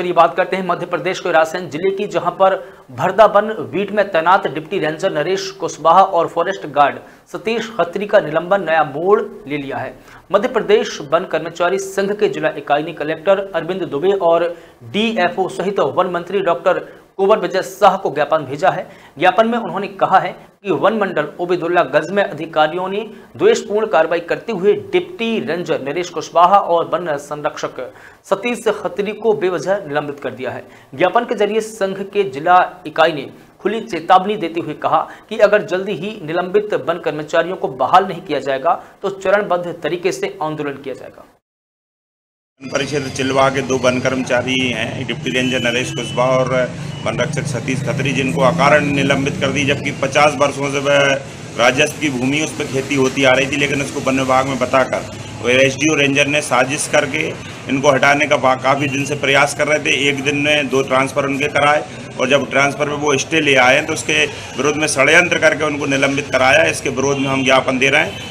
चलिए बात करते हैं मध्य प्रदेश के रायसेन ज़िले की, जहाँ पर भरदाबन वीट में तैनात डिप्टी रेंजर नरेश कुशवाहा और फॉरेस्ट गार्ड सतीश खत्री का निलंबन नया मोड़ ले लिया है। मध्य प्रदेश वन कर्मचारी संघ के जिला इकाई ने कलेक्टर अरविंद दुबे और डीएफओ सहित वन मंत्री डॉक्टर कुंवर विजय शाह को ज्ञापन भेजा है। ज्ञापन में उन्होंने कहा है कि वन मंडल ओबेदुल्ला गंज में अधिकारियों ने द्वेषपूर्ण कार्रवाई करते हुए डिप्टी रेंजर नरेश कुशवाहा और वन संरक्षक सतीश खत्री को बेवजह निलंबित कर दिया है। ज्ञापन के ज़रिए संघ के जिला इकाई ने खुली चेतावनी देते हुए कहा कि अगर जल्दी ही निलंबित वन कर्मचारियों को बहाल नहीं किया जाएगा तो चरणबद्ध तरीके से आंदोलन किया जाएगा। परिषद चिलवा के दो वन कर्मचारी हैं डिप्टी रेंजर नरेश कुशवाहा और वन रक्षक सतीश खत्री, जिनको अकारण निलंबित कर दी, जबकि 50 वर्षों से वह राजस्व की भूमि उस पर खेती होती आ रही थी, लेकिन उसको वन विभाग में बताकर। एस रेंजर ने साजिश करके इनको हटाने का काफ़ी दिन से प्रयास कर रहे थे, एक दिन में दो ट्रांसफ़र उनके कराए, और जब ट्रांसफ़र में वो स्टे ले आए तो उसके विरोध में षडयंत्र करके उनको निलंबित कराया, इसके विरोध में हम ज्ञापन दे रहे हैं।